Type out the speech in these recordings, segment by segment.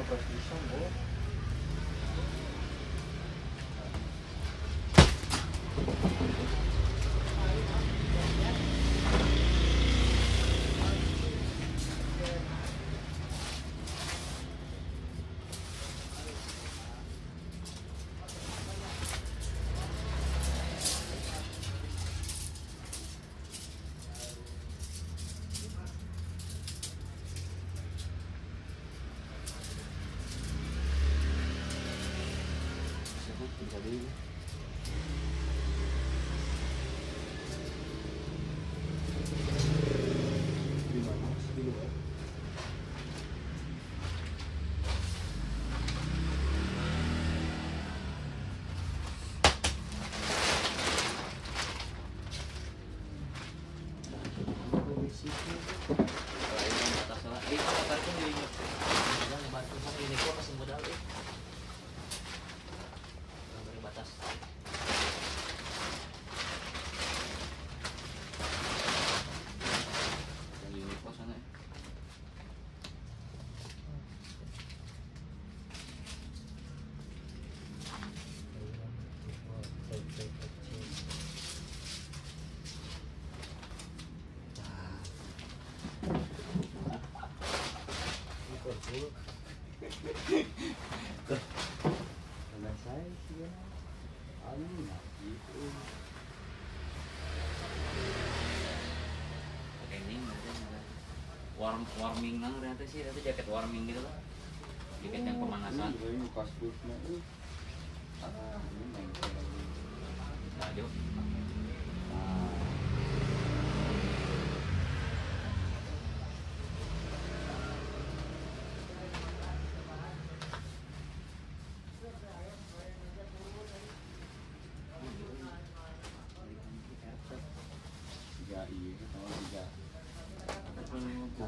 mah berarti itu ngepas pisang, Bo. Sebut bisa di di mana? Di luar. Lain batas lah. Eh, apa tadi kan dirinya? Yang bantu sama ini kok kasih modal eh. Yang dari batas. Yang ini kok sana. eh. Selesai sih ya. Anu nah, gitu. Pakai ini ada warm warming nang ternyata sih itu jaket warming gitu lah. Jaket yang pemanasan. Iya, ini kasutnya tuh. Ah, ini nengkel. Nah, Jo. Ah. Tiga iya, sama tiga.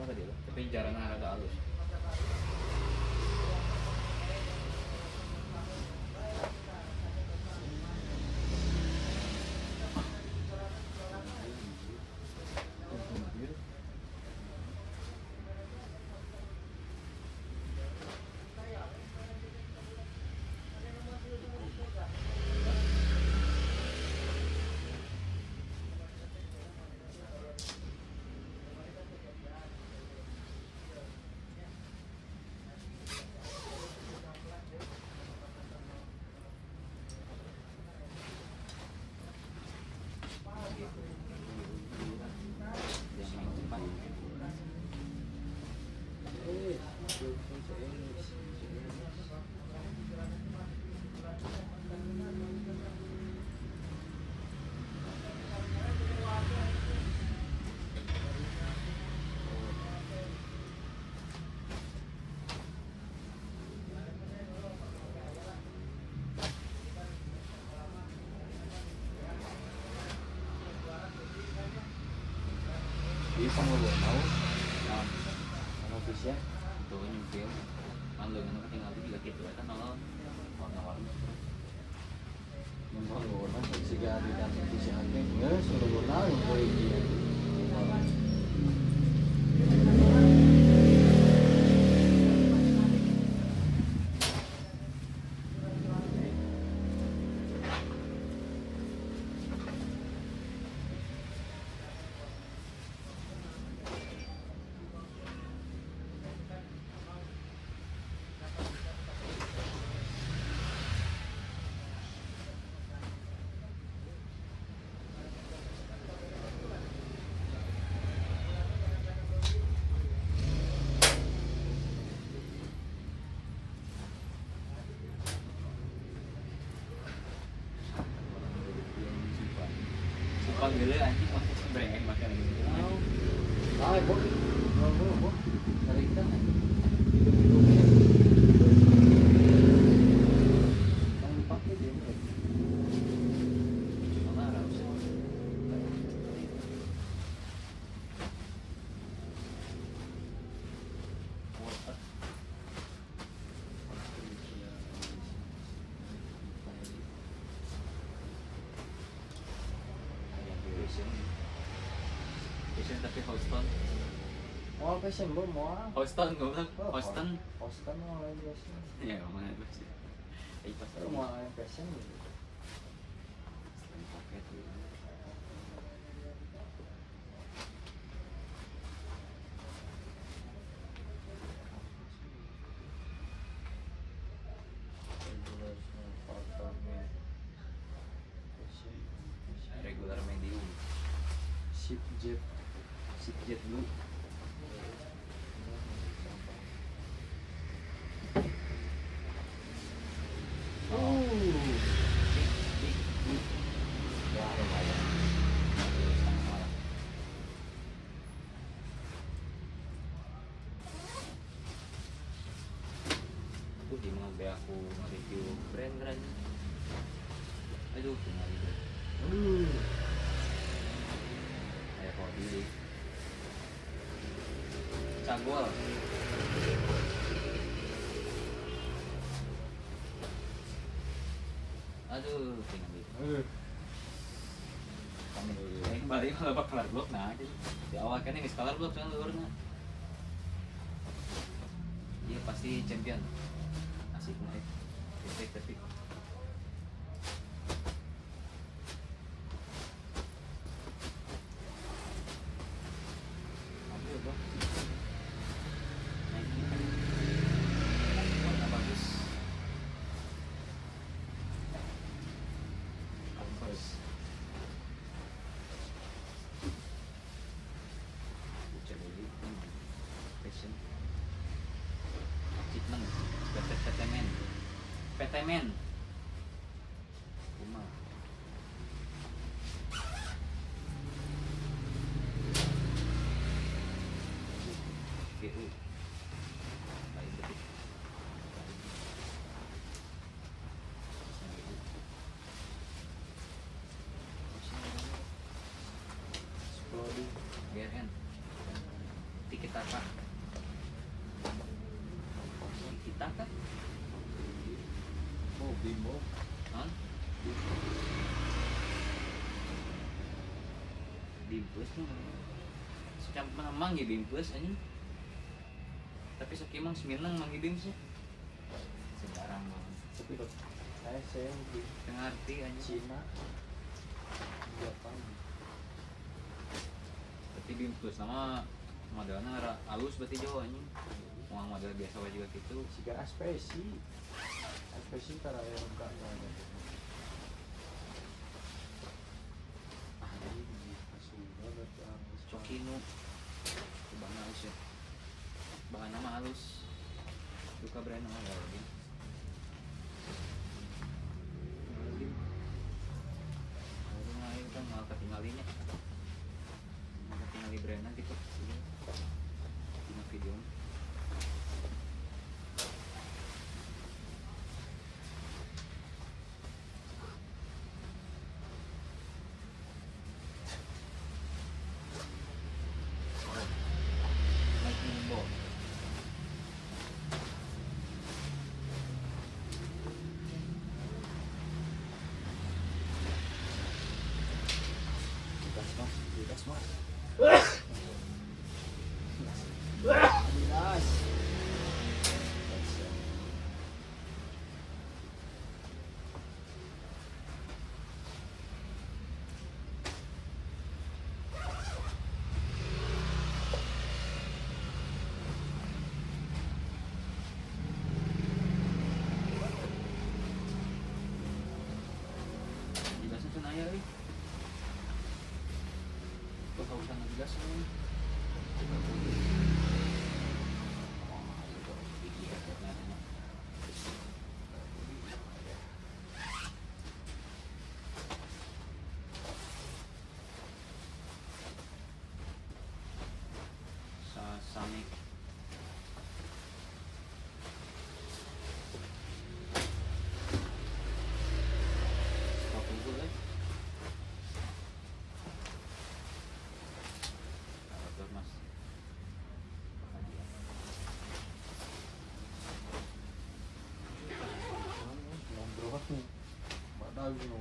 මොකද ඒක? ඉතින් ජරනාරද ආදෝෂ. Bisa mau mau nah, mau bisa Itu nyumpil. Lu kan tinggal gitu kan kalau warna-warni. memang warna sehingga di dalam bisa hanya ya suruh warna yang bang gila anjing masuk breng makan gitu. Ah, ibu. Ibu, ibu, ibu. Dari kita kan. Hidup-hidupnya. Yang dipakai dia. Bu. Mana harus. Fashion tapi Houston. Bu, mau. Houston gue bilang Oh, Houston. Houston mau lain fashion. Ya mana itu sih. Eh pas Lu mau lain fashion gitu. paket regular medium. Ship jet. Sip jet blue. Aku nge-review brand-brand. Aduh, tinggal itu. Uh. Kayak kok di Cagwal. Aduh, tinggal itu. Uh. kami ini balik malah bakal color block nah di awal kan ini color block kan luarnya iya pasti champion así como este. GU. Lain detik. Exploding. GRN Tiki Taka Tiki Taka Oh, bimbo. non Bimpus tuh Secamp mana manggi bimpus anjing tapi sekimang seminang manggi bimpus ya sembarang mah Tapi kok saya saya arti anjing Cina. Jepang. berarti bimpus nama modelnya ra- halus berarti jauh anjing uang model biasa wae juga gitu Jika aspesi. Aspesi cara yang enggak ada. Cokino halus ya bahan nama halus. Duka brand nama gak lagi? Lagi? Nah, itu kan malah ketinggalinnya malah ketinggali brandnya gitu. Ini video What? fazem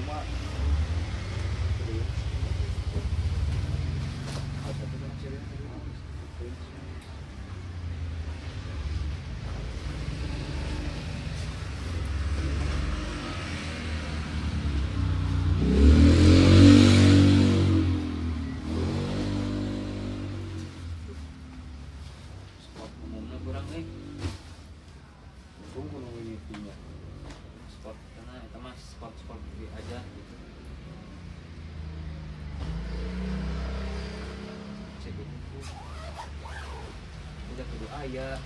Cuma yeah.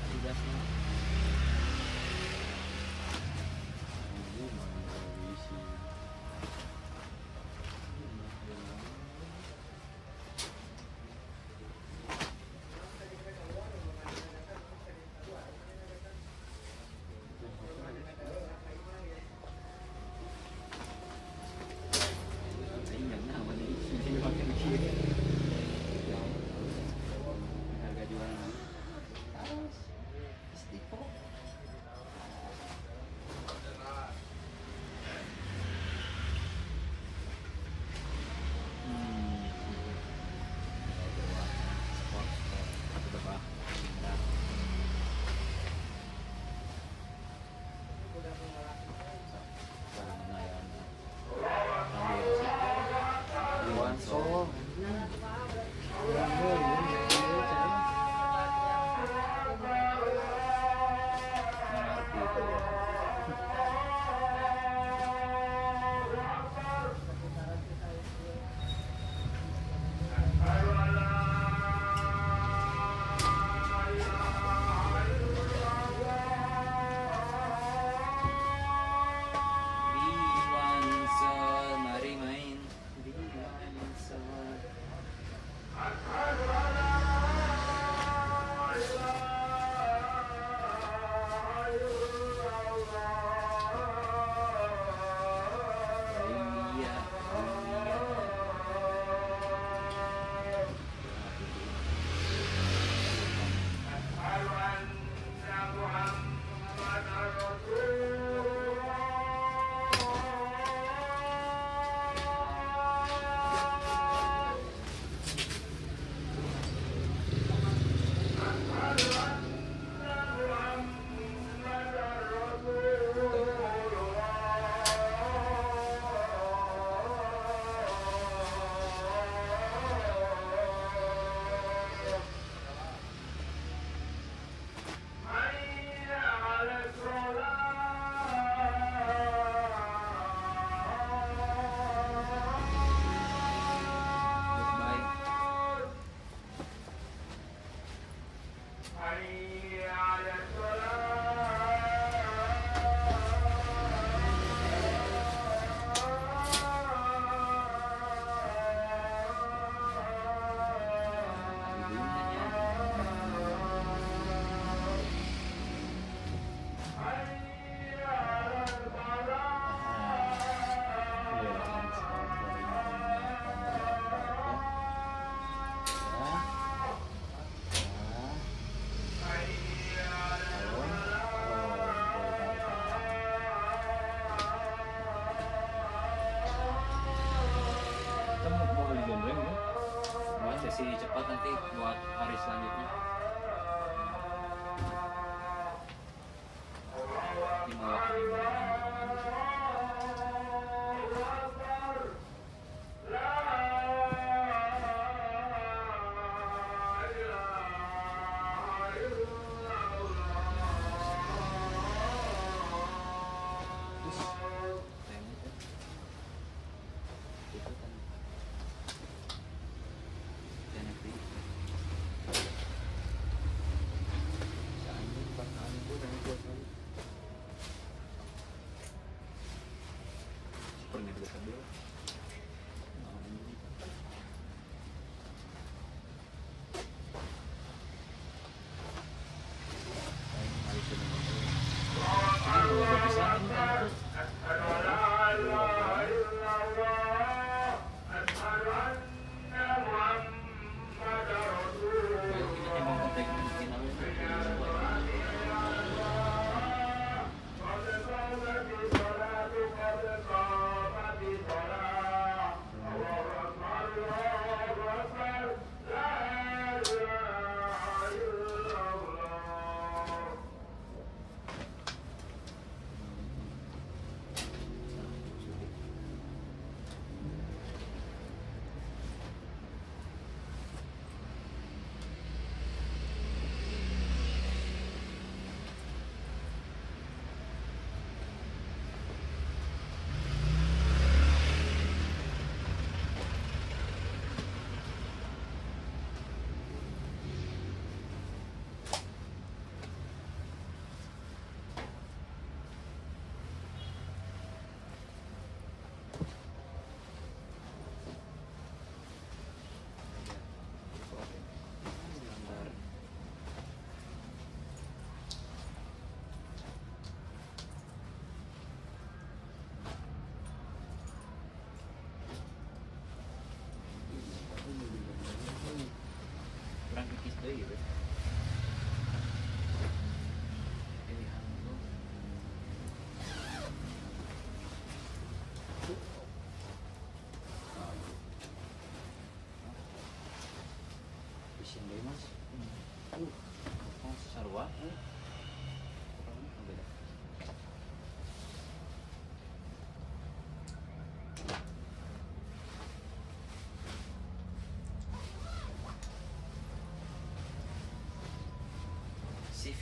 Buat hari selanjutnya.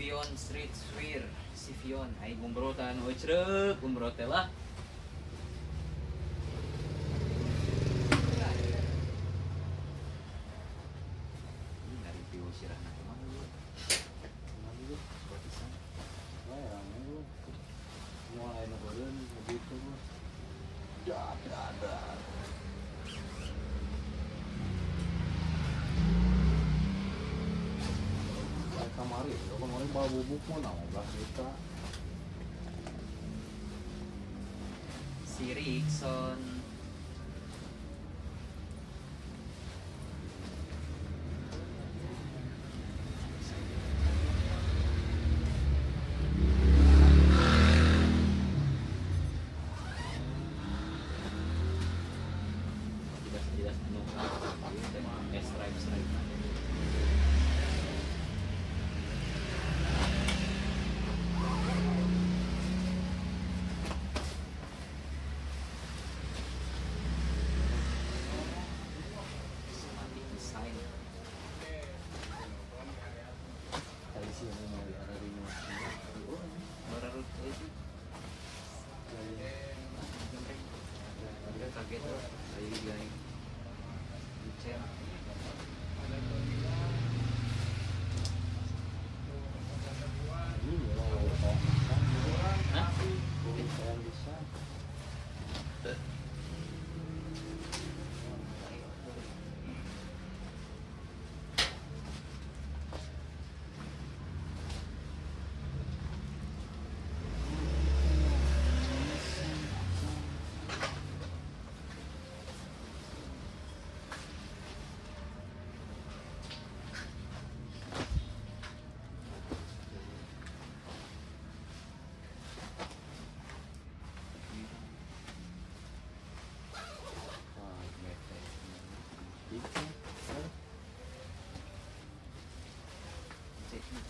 Sivion Street Swear Sivion. Ay gumbro ta no umbro tela. pare. Pero kung ano yung mabubuk mo na, mag-gaslit. Si Rickson.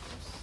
course.